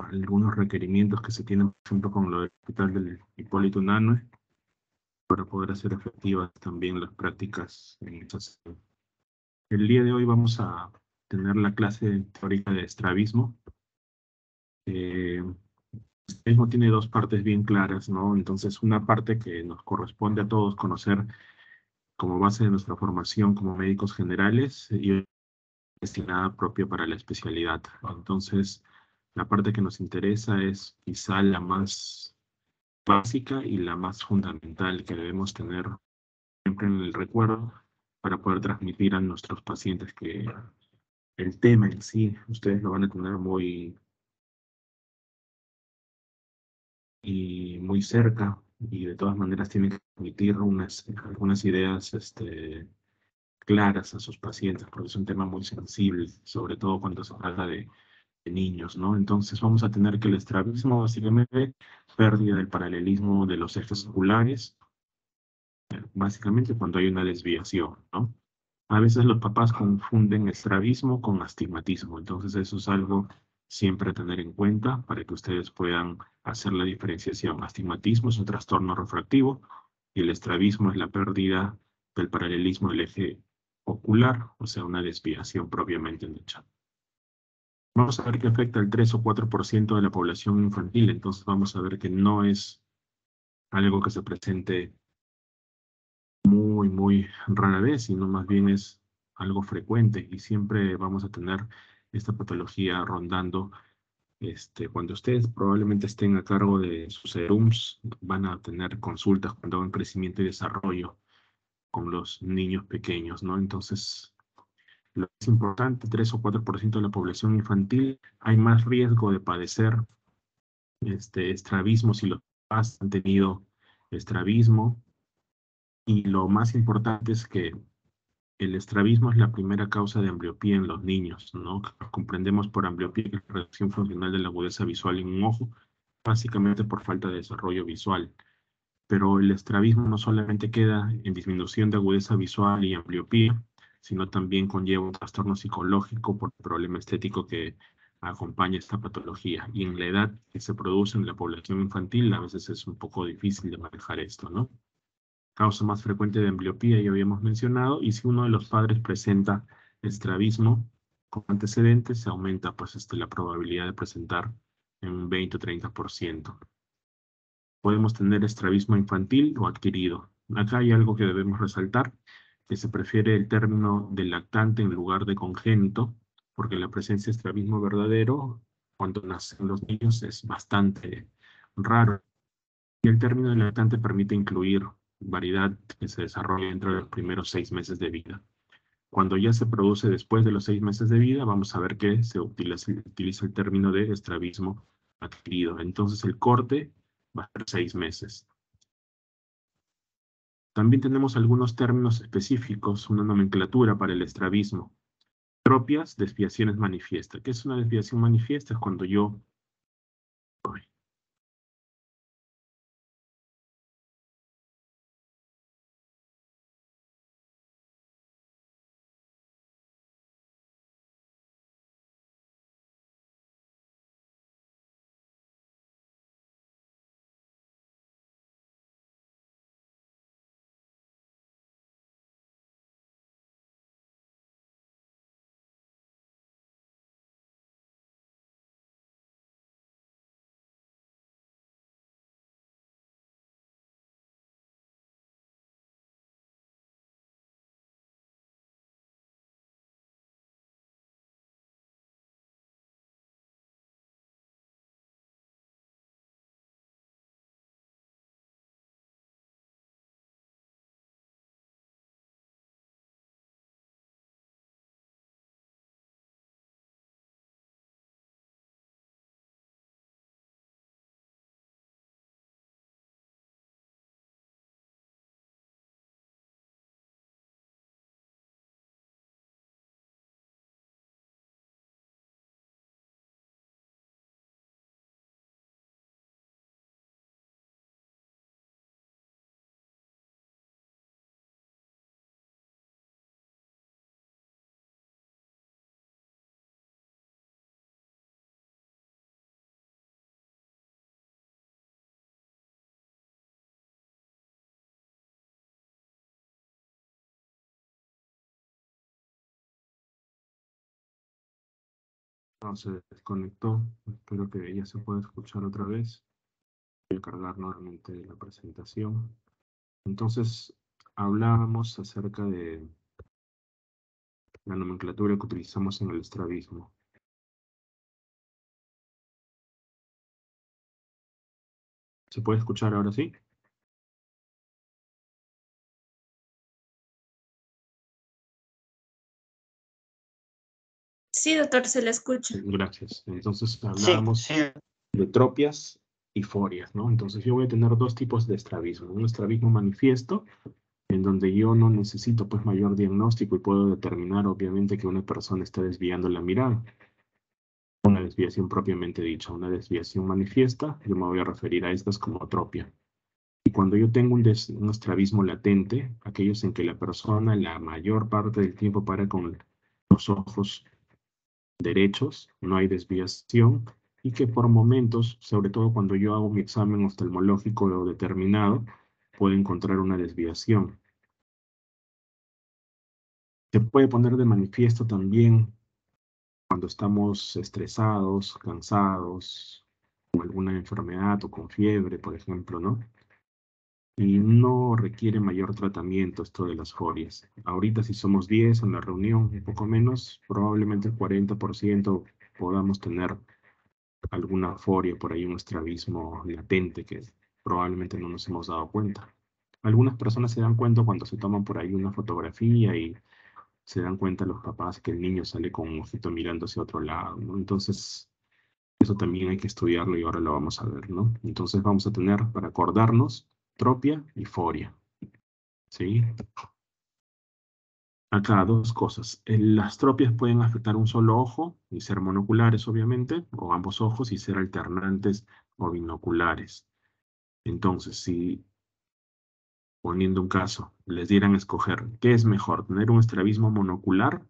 algunos requerimientos que se tienen, por ejemplo, con lo del hospital del Hipólito Unanue, para poder hacer efectivas también las prácticas en esta El día de hoy vamos a tener la clase teórica de estrabismo. Eh, estrabismo tiene dos partes bien claras, ¿no? Entonces, una parte que nos corresponde a todos conocer como base de nuestra formación como médicos generales y destinada propia para la especialidad. Entonces, la parte que nos interesa es quizá la más básica y la más fundamental que debemos tener siempre en el recuerdo para poder transmitir a nuestros pacientes que el tema en sí, ustedes lo van a tener muy y muy cerca y de todas maneras tienen que transmitir unas, algunas ideas este, claras a sus pacientes porque es un tema muy sensible, sobre todo cuando se trata de niños, ¿no? Entonces vamos a tener que el estrabismo, básicamente, pérdida del paralelismo de los ejes oculares, básicamente cuando hay una desviación, ¿no? A veces los papás confunden estrabismo con astigmatismo, entonces eso es algo siempre a tener en cuenta para que ustedes puedan hacer la diferenciación. Astigmatismo es un trastorno refractivo y el estrabismo es la pérdida del paralelismo del eje ocular, o sea, una desviación propiamente dicha. Vamos a ver que afecta al 3 o 4% de la población infantil, entonces vamos a ver que no es algo que se presente muy, muy rara vez, sino más bien es algo frecuente y siempre vamos a tener esta patología rondando. Este, cuando ustedes probablemente estén a cargo de sus serums, van a tener consultas cuando hagan crecimiento y desarrollo con los niños pequeños, ¿no? Entonces, lo es importante, 3 o 4% de la población infantil, hay más riesgo de padecer este, estrabismo si los papás han tenido estrabismo. Y lo más importante es que el estrabismo es la primera causa de ambliopía en los niños, ¿no? Comprendemos por ambliopía la reducción funcional de la agudeza visual en un ojo, básicamente por falta de desarrollo visual. Pero el estrabismo no solamente queda en disminución de agudeza visual y ambliopía, sino también conlleva un trastorno psicológico por el problema estético que acompaña esta patología. Y en la edad que se produce en la población infantil, a veces es un poco difícil de manejar esto, ¿no? Causa más frecuente de ambliopía, ya habíamos mencionado, y si uno de los padres presenta estrabismo con antecedentes, se aumenta pues este, la probabilidad de presentar en un 20 o 30%. Podemos tener estrabismo infantil o adquirido. Acá hay algo que debemos resaltar que se prefiere el término de lactante en lugar de congénito, porque la presencia de estrabismo verdadero cuando nacen los niños es bastante raro. Y el término de lactante permite incluir variedad que se desarrolla dentro de los primeros seis meses de vida. Cuando ya se produce después de los seis meses de vida, vamos a ver que se utiliza, utiliza el término de estrabismo adquirido. Entonces el corte va a ser seis meses. También tenemos algunos términos específicos, una nomenclatura para el estrabismo. Propias desviaciones manifiestas. ¿Qué es una desviación manifiesta? Es cuando yo No, se desconectó. Espero que ella se pueda escuchar otra vez. Voy a cargar nuevamente la presentación. Entonces, hablábamos acerca de la nomenclatura que utilizamos en el estrabismo. ¿Se puede escuchar ahora sí? Sí, doctor, se le escucha. Gracias. Entonces hablábamos de tropias y forias, ¿no? Entonces yo voy a tener dos tipos de estrabismo. Un estrabismo manifiesto, en donde yo no necesito pues mayor diagnóstico y puedo determinar obviamente que una persona está desviando la mirada. Una desviación propiamente dicha, una desviación manifiesta, yo me voy a referir a estas como tropia. Y cuando yo tengo un, un estrabismo latente, aquellos en que la persona la mayor parte del tiempo para con los ojos derechos, no hay desviación, y que por momentos, sobre todo cuando yo hago mi examen oftalmológico determinado, puedo encontrar una desviación. Se puede poner de manifiesto también cuando estamos estresados, cansados, con alguna enfermedad o con fiebre, por ejemplo, ¿no? Y no requiere mayor tratamiento esto de las forias. Ahorita si somos 10 en la reunión, un poco menos, probablemente el 40% podamos tener alguna foria, por ahí un estrabismo latente que probablemente no nos hemos dado cuenta. Algunas personas se dan cuenta cuando se toman por ahí una fotografía y se dan cuenta los papás que el niño sale con un ojito mirando hacia otro lado, Entonces, eso también hay que estudiarlo y ahora lo vamos a ver, ¿no? Entonces vamos a tener, para acordarnos, tropia y foria. ¿Sí? Acá dos cosas. Las tropias pueden afectar un solo ojo y ser monoculares, obviamente, o ambos ojos y ser alternantes o binoculares. Entonces, si, poniendo un caso, les dieran a escoger, ¿qué es mejor? ¿Tener un estrabismo monocular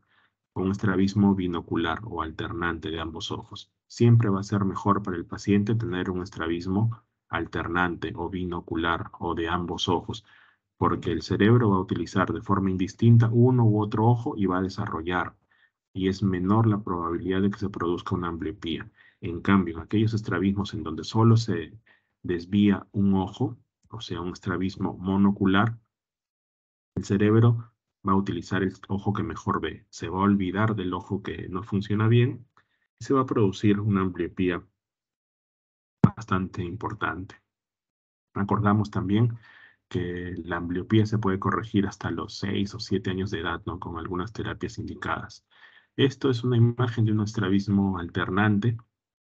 o un estrabismo binocular o alternante de ambos ojos? Siempre va a ser mejor para el paciente tener un estrabismo alternante o binocular o de ambos ojos, porque el cerebro va a utilizar de forma indistinta uno u otro ojo y va a desarrollar, y es menor la probabilidad de que se produzca una ambliopía. En cambio, en aquellos estrabismos en donde solo se desvía un ojo, o sea, un estrabismo monocular, el cerebro va a utilizar el ojo que mejor ve, se va a olvidar del ojo que no funciona bien y se va a producir una ambliopía bastante importante. Acordamos también que la ambliopía se puede corregir hasta los 6 o 7 años de edad, ¿no? Con algunas terapias indicadas. Esto es una imagen de un estrabismo alternante.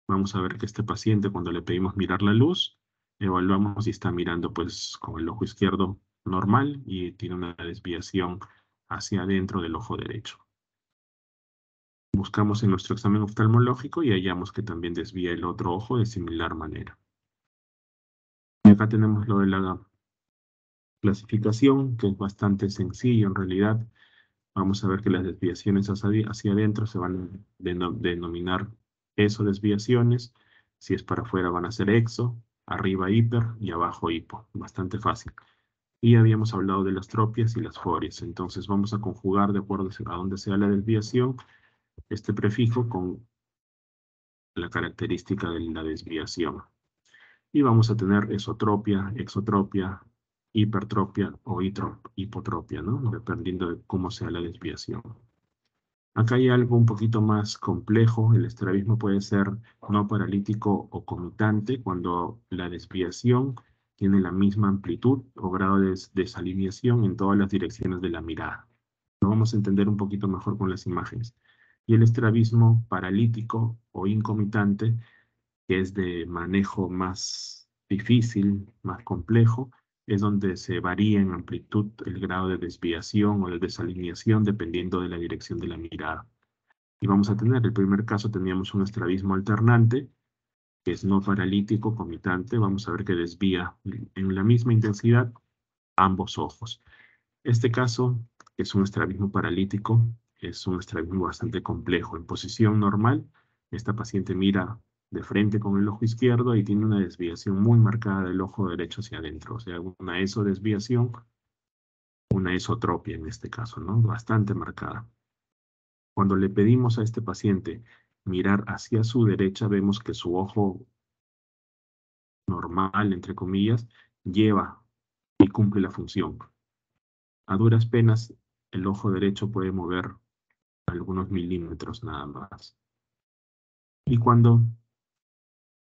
Vamos a ver que este paciente, cuando le pedimos mirar la luz, evaluamos si está mirando pues con el ojo izquierdo normal y tiene una desviación hacia adentro del ojo derecho. Buscamos en nuestro examen oftalmológico y hallamos que también desvía el otro ojo de similar manera. Y acá tenemos lo de la clasificación, que es bastante sencillo en realidad. Vamos a ver que las desviaciones hacia, adentro se van a denominar desviaciones. Si es para afuera van a ser exo, arriba hiper y abajo hipo. Bastante fácil. Y habíamos hablado de las tropias y las forias. Entonces vamos a conjugar de acuerdo a dónde sea la desviación este prefijo con la característica de la desviación. Y vamos a tener esotropia, exotropia, hipertropia o hipotropia, ¿no? Dependiendo de cómo sea la desviación. Acá hay algo un poquito más complejo. El estrabismo puede ser no paralítico o comitante cuando la desviación tiene la misma amplitud o grado de desalineación en todas las direcciones de la mirada. Lo vamos a entender un poquito mejor con las imágenes y el estrabismo paralítico o incomitante, que es de manejo más difícil, más complejo, es donde se varía en amplitud el grado de desviación o de desalineación dependiendo de la dirección de la mirada. Y vamos a tener, el primer caso teníamos un estrabismo alternante, que es no paralítico, comitante, vamos a ver que desvía en la misma intensidad ambos ojos. Este caso, es un estrabismo paralítico, es un estrabismo bastante complejo. En posición normal, esta paciente mira de frente con el ojo izquierdo y tiene una desviación muy marcada del ojo derecho hacia adentro, o sea, una esodesviación, una esotropia en este caso, ¿no? Bastante marcada. Cuando le pedimos a este paciente mirar hacia su derecha, vemos que su ojo normal, entre comillas, lleva y cumple la función. A duras penas, el ojo derecho puede mover algunos milímetros nada más. Y cuando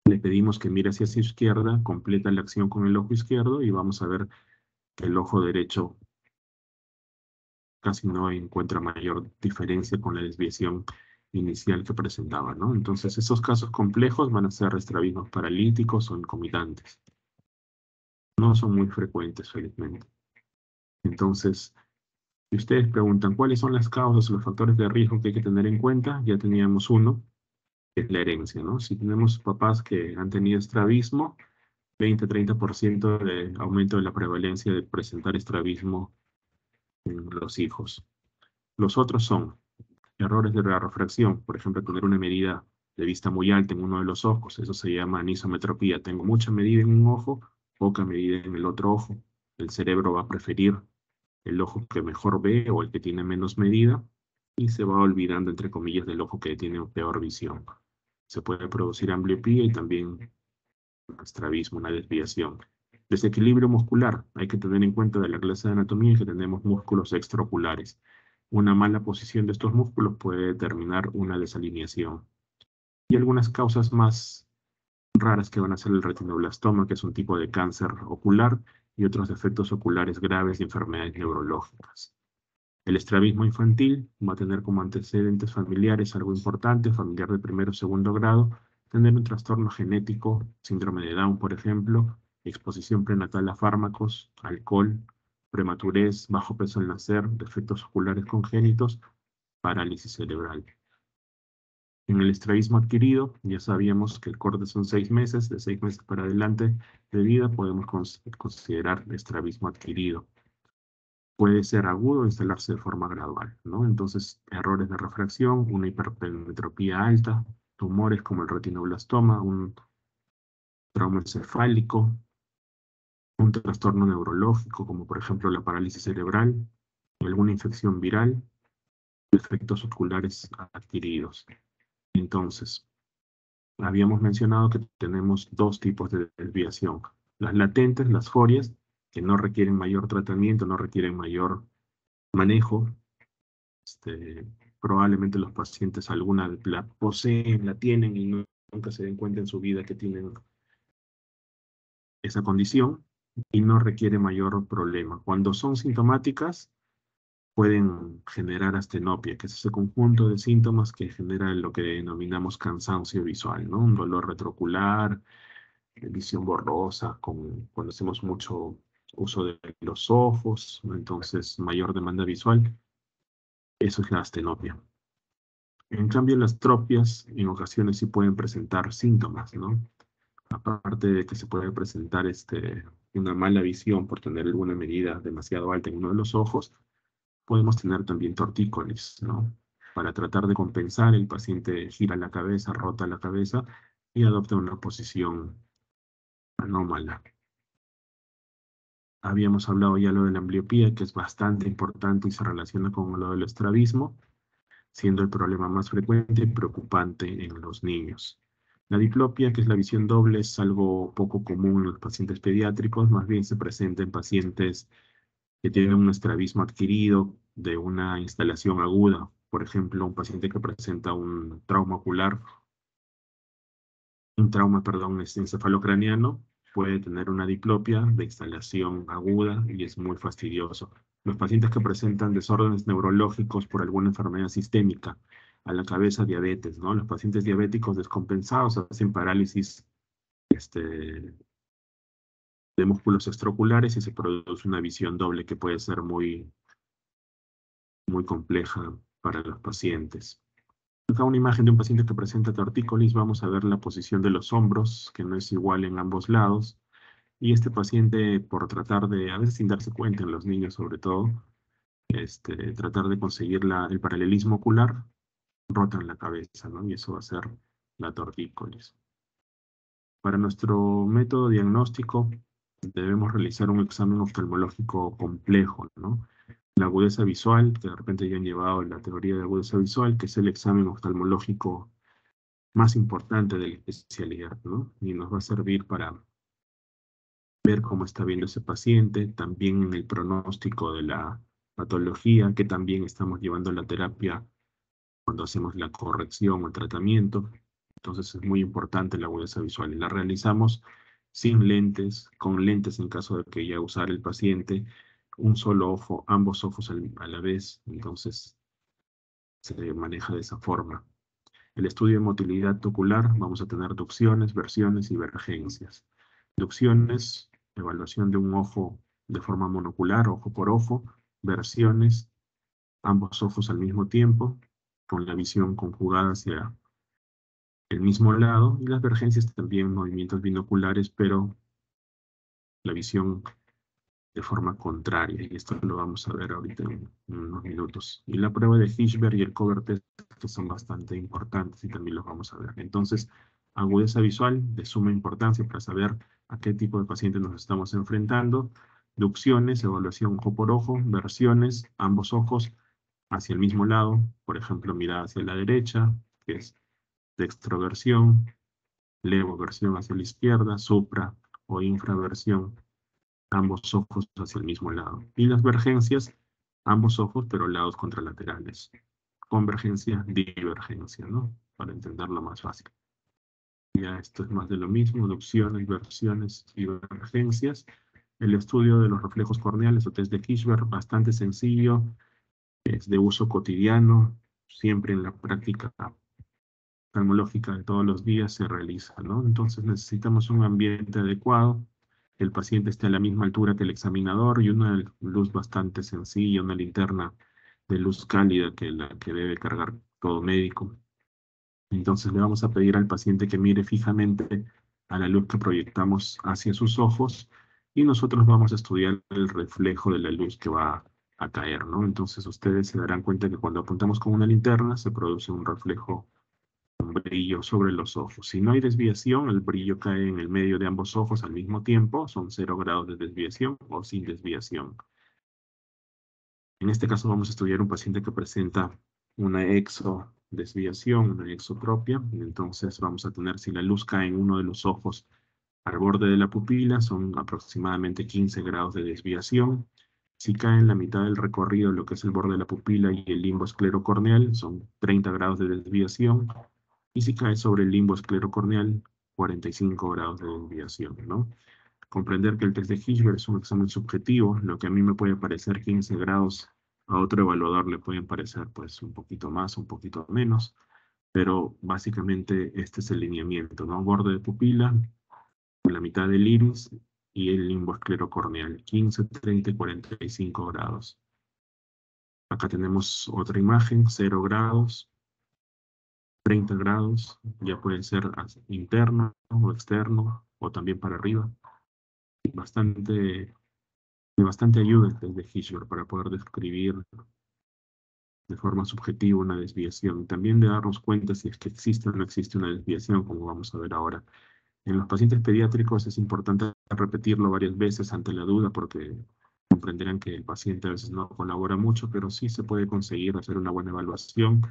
le pedimos que mire hacia su izquierda, completa la acción con el ojo izquierdo y vamos a ver que el ojo derecho casi no encuentra mayor diferencia con la desviación inicial que presentaba, ¿no? Entonces, esos casos complejos van a ser estrabismos paralíticos o incomitantes. No son muy frecuentes, felizmente. Entonces, si ustedes preguntan cuáles son las causas o los factores de riesgo que hay que tener en cuenta, ya teníamos uno, que es la herencia, ¿no? Si tenemos papás que han tenido estrabismo, 20-30% de aumento de la prevalencia de presentar estrabismo en los hijos. Los otros son errores de la refracción, por ejemplo, tener una medida de vista muy alta en uno de los ojos, eso se llama anisometropía. Tengo mucha medida en un ojo, poca medida en el otro ojo. El cerebro va a preferir el ojo que mejor ve o el que tiene menos medida y se va olvidando, entre comillas, del ojo que tiene peor visión. Se puede producir ambliopía y también estrabismo, una desviación. Desequilibrio muscular. Hay que tener en cuenta de la clase de anatomía que tenemos músculos extraoculares. Una mala posición de estos músculos puede determinar una desalineación. Y algunas causas más raras que van a ser el retinoblastoma, que es un tipo de cáncer ocular, y otros efectos oculares graves y enfermedades neurológicas. El estrabismo infantil va a tener como antecedentes familiares algo importante, familiar de primero o segundo grado, tener un trastorno genético, síndrome de Down, por ejemplo, exposición prenatal a fármacos, alcohol, prematurez, bajo peso al nacer, defectos oculares congénitos, parálisis cerebral. En el estrabismo adquirido, ya sabíamos que el corte son seis meses, de seis meses para adelante de vida podemos considerar estrabismo adquirido. Puede ser agudo o instalarse de forma gradual, ¿no? Entonces, errores de refracción, una hipermetropía alta, tumores como el retinoblastoma, un trauma encefálico, un trastorno neurológico, como por ejemplo la parálisis cerebral, alguna infección viral, efectos oculares adquiridos. Entonces, habíamos mencionado que tenemos dos tipos de desviación. Las latentes, las forias, que no requieren mayor tratamiento, no requieren mayor manejo. Este, probablemente los pacientes alguna la poseen, la tienen y nunca se den cuenta en su vida que tienen esa condición y no requiere mayor problema. Cuando son sintomáticas, pueden generar astenopia, que es ese conjunto de síntomas que genera lo que denominamos cansancio visual, ¿no? Un dolor retrocular, visión borrosa, con, cuando hacemos mucho uso de los ojos, entonces mayor demanda visual. Eso es la astenopia. En cambio, las tropias en ocasiones sí pueden presentar síntomas, ¿no? Aparte de que se puede presentar este, una mala visión por tener alguna medida demasiado alta en uno de los ojos, podemos tener también tortícolis, ¿no? Para tratar de compensar, el paciente gira la cabeza, rota la cabeza y adopta una posición anómala. Habíamos hablado ya lo de la ambliopía, que es bastante importante y se relaciona con lo del estrabismo, siendo el problema más frecuente y preocupante en los niños. La diplopia, que es la visión doble, es algo poco común en los pacientes pediátricos, más bien se presenta en pacientes que tienen un estrabismo adquirido de una instalación aguda. Por ejemplo, un paciente que presenta un trauma ocular, un trauma, perdón, encefalocraniano, puede tener una diplopia de instalación aguda y es muy fastidioso. Los pacientes que presentan desórdenes neurológicos por alguna enfermedad sistémica, a la cabeza diabetes, ¿no? Los pacientes diabéticos descompensados hacen parálisis este, de músculos extraoculares y se produce una visión doble que puede ser muy, muy compleja para los pacientes. Acá una imagen de un paciente que presenta tortícolis, vamos a ver la posición de los hombros, que no es igual en ambos lados. Y este paciente, por tratar de, a veces sin darse cuenta en los niños sobre todo, este, tratar de conseguir la, el paralelismo ocular, rotan la cabeza, ¿no? Y eso va a ser la tortícolis. Para nuestro método diagnóstico debemos realizar un examen oftalmológico complejo, ¿no? La agudeza visual, que de repente ya han llevado la teoría de agudeza visual, que es el examen oftalmológico más importante de la especialidad, ¿no? Y nos va a servir para ver cómo está viendo ese paciente, también en el pronóstico de la patología, que también estamos llevando la terapia cuando hacemos la corrección o el tratamiento. Entonces es muy importante la agudeza visual y la realizamos sin lentes, con lentes en caso de que ya usar el paciente, un solo ojo, ambos ojos a la vez, entonces se maneja de esa forma. El estudio de motilidad ocular, vamos a tener ducciones, versiones y vergencias. Ducciones, evaluación de un ojo de forma monocular, ojo por ojo, versiones, ambos ojos al mismo tiempo, con la visión conjugada hacia el mismo lado, y las vergencias también movimientos binoculares, pero la visión de forma contraria, y esto lo vamos a ver ahorita en, unos minutos. Y la prueba de Hirschberg y el cover test son bastante importantes y también los vamos a ver. Entonces, agudeza visual de suma importancia para saber a qué tipo de paciente nos estamos enfrentando, ducciones, evaluación ojo por ojo, versiones, ambos ojos hacia el mismo lado, por ejemplo, mirada hacia la derecha, que es dextroversión, levoversión hacia la izquierda, supra o infraversión, ambos ojos hacia el mismo lado. Y las vergencias, ambos ojos, pero lados contralaterales. Convergencia, divergencia, ¿no? Para entenderlo más fácil. Ya esto es más de lo mismo, inducciones, versiones divergencias. El estudio de los reflejos corneales o test de Kirchberg, bastante sencillo, es de uso cotidiano, siempre en la práctica oftalmológica de todos los días se realiza, ¿no? Entonces necesitamos un ambiente adecuado, el paciente esté a la misma altura que el examinador y una luz bastante sencilla, una linterna de luz cálida que la que debe cargar todo médico. Entonces le vamos a pedir al paciente que mire fijamente a la luz que proyectamos hacia sus ojos y nosotros vamos a estudiar el reflejo de la luz que va a caer, ¿no? Entonces ustedes se darán cuenta que cuando apuntamos con una linterna se produce un reflejo, brillo sobre los ojos. Si no hay desviación, el brillo cae en el medio de ambos ojos al mismo tiempo, son cero grados de desviación o sin desviación. En este caso vamos a estudiar un paciente que presenta una exodesviación, una exotropia, entonces vamos a tener si la luz cae en uno de los ojos al borde de la pupila, son aproximadamente 15 grados de desviación. Si cae en la mitad del recorrido, lo que es el borde de la pupila y el limbo esclerocorneal, son 30 grados de desviación. Y si cae sobre el limbo esclerocorneal, 45 grados de desviación, ¿no? Comprender que el test de Hirschberg es un examen subjetivo, lo que a mí me puede parecer 15 grados, a otro evaluador le pueden parecer pues un poquito más, un poquito menos, pero básicamente este es el lineamiento, ¿no? Borde de pupila, la mitad del iris y el limbo esclerocorneal, 15, 30 y 45 grados. Acá tenemos otra imagen, 0 grados, 30 grados, ya puede ser interno o externo, o también para arriba. Bastante, bastante ayuda desde Hirschberg para poder describir de forma subjetiva una desviación. También de darnos cuenta si es que existe o no existe una desviación, como vamos a ver ahora. En los pacientes pediátricos es importante repetirlo varias veces ante la duda porque comprenderán que el paciente a veces no colabora mucho, pero sí se puede conseguir hacer una buena evaluación.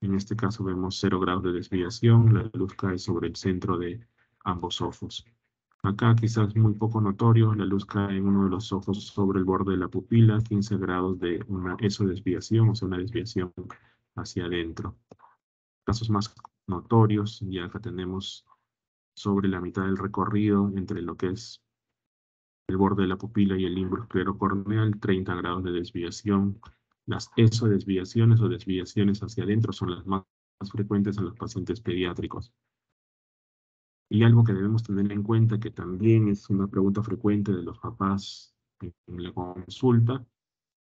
En este caso vemos 0 grados de desviación, la luz cae sobre el centro de ambos ojos. Acá quizás muy poco notorio, la luz cae en uno de los ojos sobre el borde de la pupila, 15 grados de una desviación, o sea, una desviación hacia adentro. Casos más notorios, ya acá tenemos sobre la mitad del recorrido entre lo que es el borde de la pupila y el limbo esclerocorneal, 30 grados de desviación. Las esodesviaciones o desviaciones hacia adentro son las más, frecuentes en los pacientes pediátricos. Y algo que debemos tener en cuenta, que también es una pregunta frecuente de los papás en la consulta,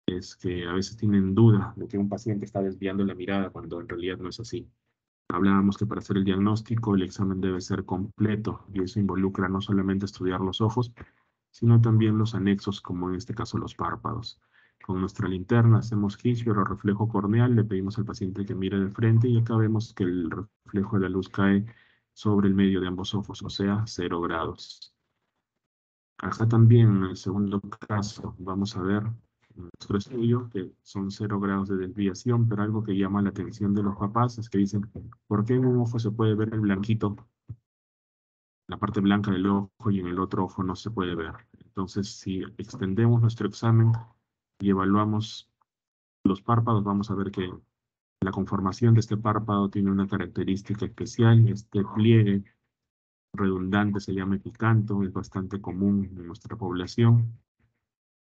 es que a veces tienen duda de que un paciente está desviando la mirada cuando en realidad no es así. Hablábamos que para hacer el diagnóstico el examen debe ser completo y eso involucra no solamente estudiar los ojos, sino también los anexos, como en este caso los párpados. Con nuestra linterna hacemos Hirschberg o reflejo corneal, le pedimos al paciente que mire de frente y acá vemos que el reflejo de la luz cae sobre el medio de ambos ojos, o sea, 0 grados. Acá también, en el segundo caso, vamos a ver nuestro estudio, que son cero grados de desviación, pero algo que llama la atención de los papás es que dicen, ¿por qué en un ojo se puede ver el blanquito, la parte blanca del ojo y en el otro ojo no se puede ver? Entonces, si extendemos nuestro examen y evaluamos los párpados, vamos a ver que la conformación de este párpado tiene una característica especial, este pliegue redundante se llama epicanto, es bastante común en nuestra población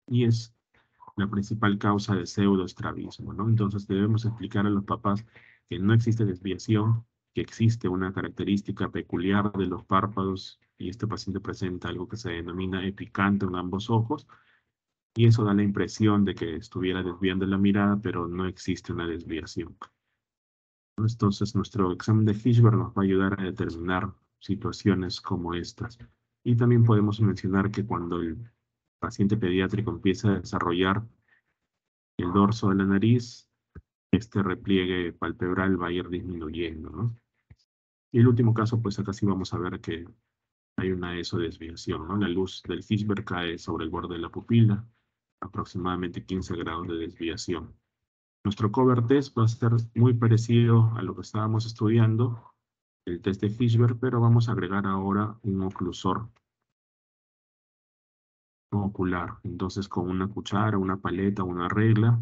y es la principal causa de pseudoestrabismo, ¿no? Entonces debemos explicar a los papás que no existe desviación, que existe una característica peculiar de los párpados y este paciente presenta algo que se denomina epicanto en ambos ojos y eso da la impresión de que estuviera desviando la mirada, pero no existe una desviación. Entonces nuestro examen de Fishberg nos va a ayudar a determinar situaciones como estas. Y también podemos mencionar que cuando el paciente pediátrico empieza a desarrollar el dorso de la nariz, este repliegue palpebral va a ir disminuyendo, ¿no? Y el último caso, pues acá sí vamos a ver que hay una desviación, ¿no? La luz del Fishberg cae sobre el borde de la pupila, aproximadamente 15 grados de desviación. Nuestro cover test va a ser muy parecido a lo que estábamos estudiando, el test de Fishberg, pero vamos a agregar ahora un oclusor ocular. Entonces con una cuchara, una paleta, una regla,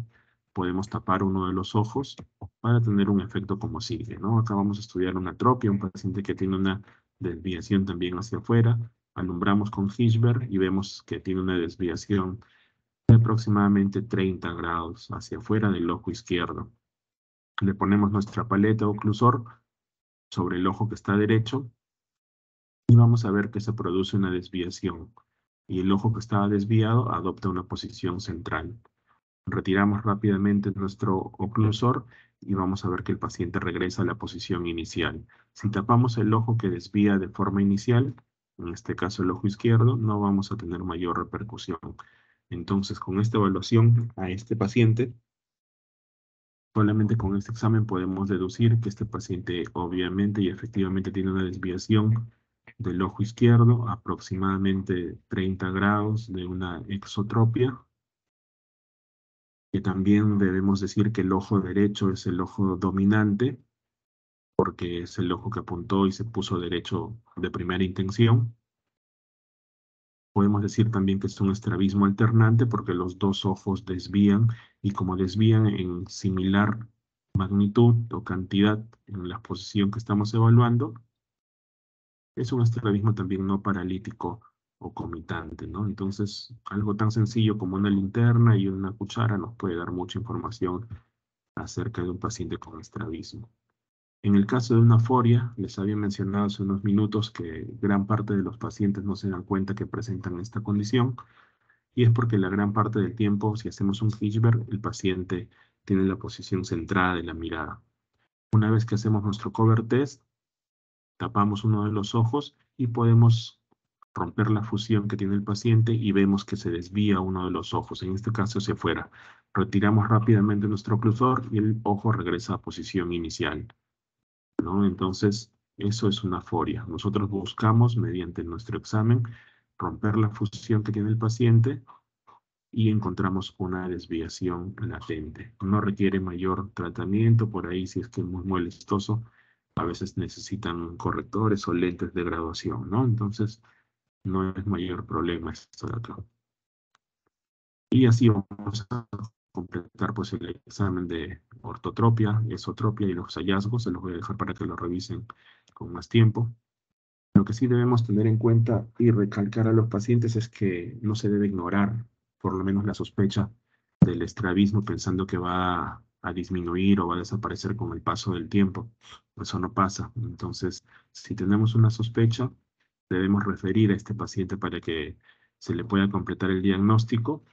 podemos tapar uno de los ojos para tener un efecto como sigue. ¿no? Acá vamos a estudiar una atropia, un paciente que tiene una desviación también hacia afuera. Alumbramos con Fishberg y vemos que tiene una desviación aproximadamente 30 grados hacia afuera del ojo izquierdo. Le ponemos nuestra paleta oclusor sobre el ojo que está derecho y vamos a ver que se produce una desviación y el ojo que estaba desviado adopta una posición central. Retiramos rápidamente nuestro oclusor y vamos a ver que el paciente regresa a la posición inicial. Si tapamos el ojo que desvía de forma inicial, en este caso el ojo izquierdo, no vamos a tener mayor repercusión. Entonces, con esta evaluación a este paciente, solamente con este examen podemos deducir que este paciente obviamente y efectivamente tiene una desviación del ojo izquierdo, aproximadamente 30 grados de una exotropia. Que también debemos decir que el ojo derecho es el ojo dominante, porque es el ojo que apuntó y se puso derecho de primera intención. Podemos decir también que es un estrabismo alternante porque los dos ojos desvían y como desvían en similar magnitud o cantidad en la posición que estamos evaluando, es un estrabismo también no paralítico o comitante, ¿no? Entonces, algo tan sencillo como una linterna y una cuchara nos puede dar mucha información acerca de un paciente con estrabismo. En el caso de una foria, les había mencionado hace unos minutos que gran parte de los pacientes no se dan cuenta que presentan esta condición, y es porque la gran parte del tiempo, si hacemos un Fishberg, el paciente tiene la posición centrada de la mirada. Una vez que hacemos nuestro cover test, tapamos uno de los ojos y podemos romper la fusión que tiene el paciente y vemos que se desvía uno de los ojos, en este caso hacia afuera. Retiramos rápidamente nuestro oclusor y el ojo regresa a posición inicial. Entonces, eso es una foria. Nosotros buscamos, mediante nuestro examen, romper la fusión que tiene el paciente y encontramos una desviación latente. No requiere mayor tratamiento, por ahí si es que es muy molestoso, a veces necesitan correctores o lentes de graduación, ¿no? Entonces, no es mayor problema esto de acá. Y así vamos a completar pues el examen de ortotropia, esotropia y los hallazgos, se los voy a dejar para que lo revisen con más tiempo. Lo que sí debemos tener en cuenta y recalcar a los pacientes es que no se debe ignorar por lo menos la sospecha del estrabismo pensando que va a disminuir o va a desaparecer con el paso del tiempo. Eso no pasa. Entonces, si tenemos una sospecha, debemos referir a este paciente para que se le pueda completar el diagnóstico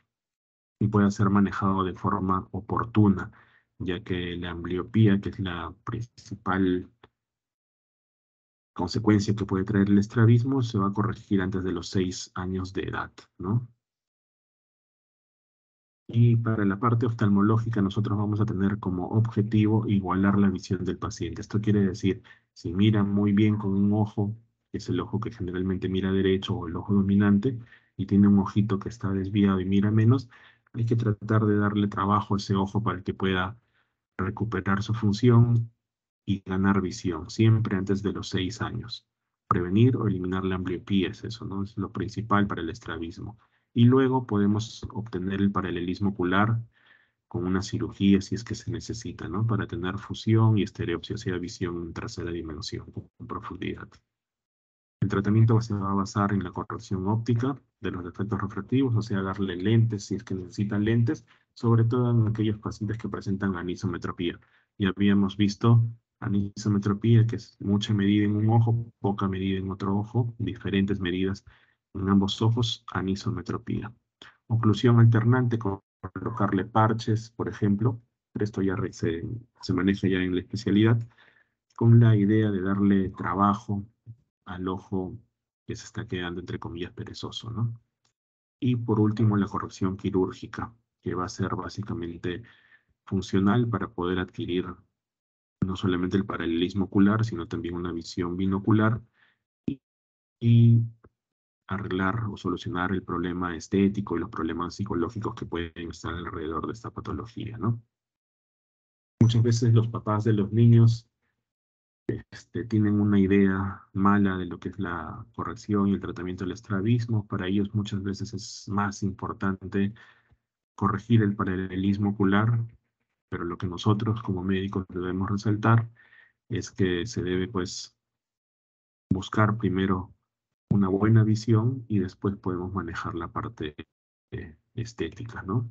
y pueda ser manejado de forma oportuna, ya que la ambliopía, que es la principal consecuencia que puede traer el estrabismo, se va a corregir antes de los seis años de edad, ¿no? Y para la parte oftalmológica nosotros vamos a tener como objetivo igualar la visión del paciente. Esto quiere decir, si mira muy bien con un ojo, es el ojo que generalmente mira derecho o el ojo dominante, y tiene un ojito que está desviado y mira menos, hay que tratar de darle trabajo a ese ojo para que pueda recuperar su función y ganar visión, siempre antes de los seis años. Prevenir o eliminar la ambliopía es eso, ¿no? Es lo principal para el estrabismo. Y luego podemos obtener el paralelismo ocular con una cirugía si es que se necesita, ¿no? Para tener fusión y estereopsia, o sea, visión en tercera dimensión, con profundidad. El tratamiento se va a basar en la corrección óptica de los defectos refractivos, o sea, darle lentes si es que necesitan lentes, sobre todo en aquellos pacientes que presentan anisometropía. Ya habíamos visto anisometropía, que es mucha medida en un ojo, poca medida en otro ojo, diferentes medidas en ambos ojos, anisometropía. Oclusión alternante, con colocarle parches, por ejemplo, esto ya se, se maneja ya en la especialidad, con la idea de darle trabajo al ojo que se está quedando, entre comillas, perezoso, ¿no? Y por último, la corrección quirúrgica, que va a ser básicamente funcional para poder adquirir no solamente el paralelismo ocular, sino también una visión binocular y, arreglar o solucionar el problema estético y los problemas psicológicos que pueden estar alrededor de esta patología, ¿no? Muchas veces los papás de los niños este, tienen una idea mala de lo que es la corrección y el tratamiento del estrabismo. Para ellos muchas veces es más importante corregir el paralelismo ocular, pero lo que nosotros como médicos debemos resaltar es que se debe pues buscar primero una buena visión y después podemos manejar la parte eh, estética, ¿no?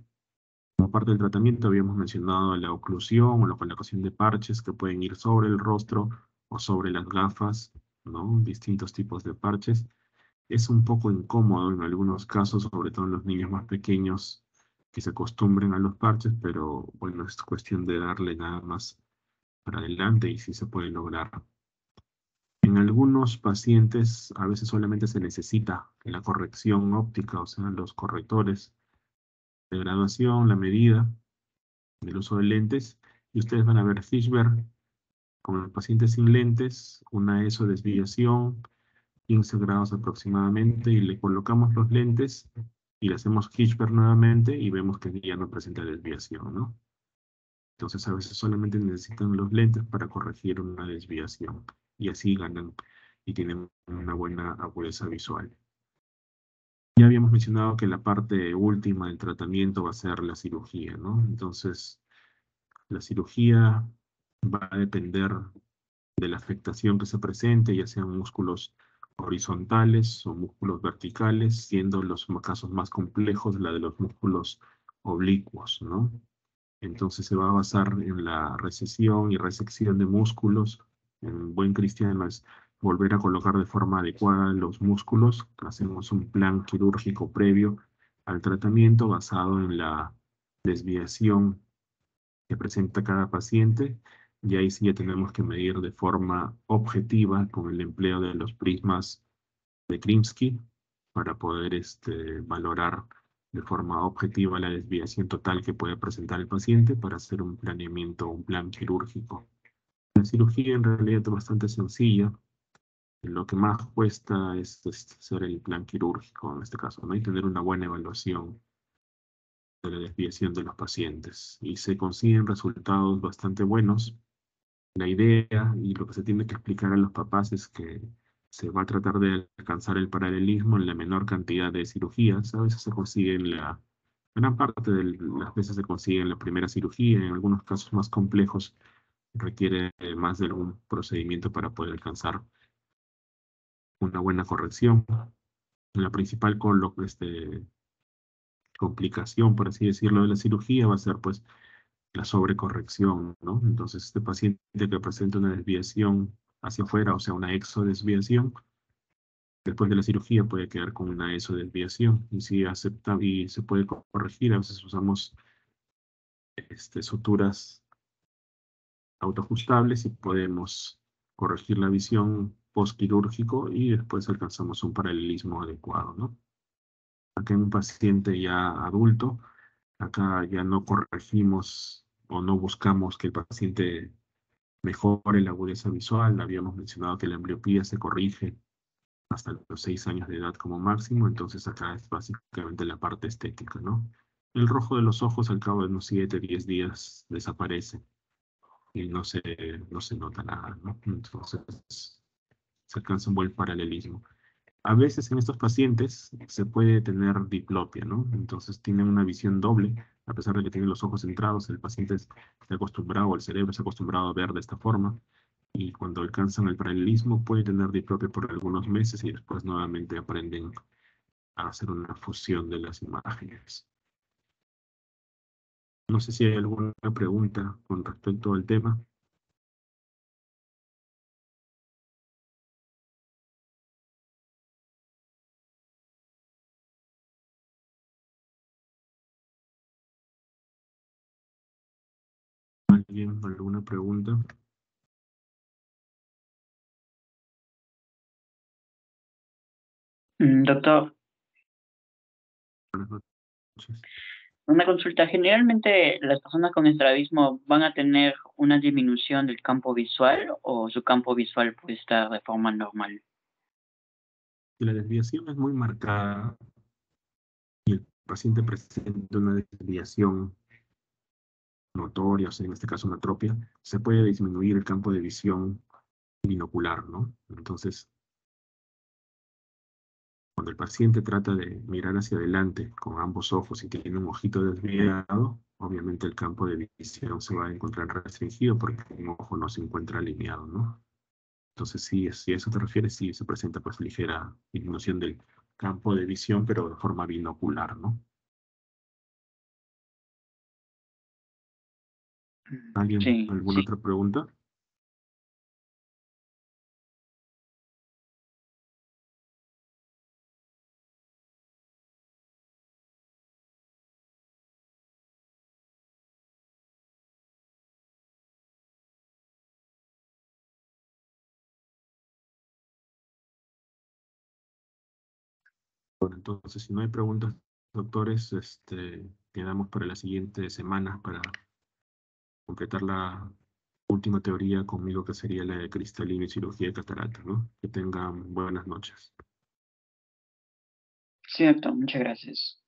Como parte del tratamiento habíamos mencionado la oclusión o la colocación de parches que pueden ir sobre el rostro o sobre las gafas, ¿no? Distintos tipos de parches. Es un poco incómodo en algunos casos, sobre todo en los niños más pequeños que se acostumbren a los parches, pero bueno, es cuestión de darle nada más para adelante y sí se puede lograr. En algunos pacientes a veces solamente se necesita la corrección óptica, o sea, los correctores de graduación, la medida del uso de lentes, y ustedes van a ver Fishberg con el paciente sin lentes, una ESO desviación, 15 grados aproximadamente, y le colocamos los lentes y le hacemos Hitchberg nuevamente y vemos que ya no presenta desviación, ¿no? Entonces a veces solamente necesitan los lentes para corregir una desviación y así ganan y tienen una buena agudeza visual. Ya habíamos mencionado que la parte última del tratamiento va a ser la cirugía, ¿no? Entonces, la cirugía va a depender de la afectación que se presente, ya sean músculos horizontales o músculos verticales, siendo los casos más complejos la de los músculos oblicuos, ¿no? Entonces se va a basar en la recesión y resección de músculos. En buen cristiano es volver a colocar de forma adecuada los músculos. Hacemos un plan quirúrgico previo al tratamiento basado en la desviación que presenta cada paciente y ahí sí ya tenemos que medir de forma objetiva con el empleo de los prismas de Krimsky para poder este, valorar de forma objetiva la desviación total que puede presentar el paciente para hacer un planeamiento, un plan quirúrgico. La cirugía en realidad es bastante sencilla. Lo que más cuesta es, hacer el plan quirúrgico en este caso, ¿no? y tener una buena evaluación de la desviación de los pacientes. Y se consiguen resultados bastante buenos la idea y lo que se tiene que explicar a los papás es que se va a tratar de alcanzar el paralelismo en la menor cantidad de cirugías. A veces se consigue en la gran parte de las veces se consigue en la primera cirugía, en algunos casos más complejos requiere más de algún procedimiento para poder alcanzar una buena corrección. La principal este, complicación, por así decirlo, de la cirugía va a ser pues la sobrecorrección, ¿no? Entonces, este paciente que presenta una desviación hacia afuera, o sea, una exodesviación, después de la cirugía puede quedar con una exodesviación y si acepta y se puede corregir, a veces usamos este, suturas autoajustables y podemos corregir la visión postquirúrgico y después alcanzamos un paralelismo adecuado, ¿no? Acá en un paciente ya adulto, acá ya no corregimos o no buscamos que el paciente mejore la agudeza visual. Habíamos mencionado que la ambliopía se corrige hasta los seis años de edad como máximo, entonces acá es básicamente la parte estética, ¿no? el rojo de los ojos al cabo de unos 7, 10 días desaparece y no se, no se nota nada, ¿no? Entonces se alcanza un buen paralelismo. A veces en estos pacientes se puede tener diplopia, ¿no? Entonces tienen una visión doble, a pesar de que tienen los ojos centrados, el paciente está acostumbrado, el cerebro está acostumbrado a ver de esta forma, y cuando alcanzan el paralelismo puede tener diplopia por algunos meses y después nuevamente aprenden a hacer una fusión de las imágenes. No sé si hay alguna pregunta con respecto al tema. ¿Alguien alguna pregunta? Mm, doctor. Una consulta. Generalmente las personas con estrabismo van a tener una disminución del campo visual o su campo visual puede estar de forma normal. Si la desviación es muy marcada y el paciente presenta una desviación sea, en este caso una atropia, se puede disminuir el campo de visión binocular, ¿no? Entonces, cuando el paciente trata de mirar hacia adelante con ambos ojos y tiene un ojito desviado, obviamente el campo de visión se va a encontrar restringido porque un ojo no se encuentra alineado, ¿no? Entonces, sí, si a eso te refieres, sí se presenta pues ligera disminución del campo de visión, pero de forma binocular, ¿no? ¿Alguien, alguna otra pregunta? Bueno, entonces, si no hay preguntas, doctores, este, quedamos para la siguiente semana para completar la última teoría conmigo, que sería la de cristalina y cirugía de catarata, ¿no? Que tengan buenas noches. Cierto, muchas gracias.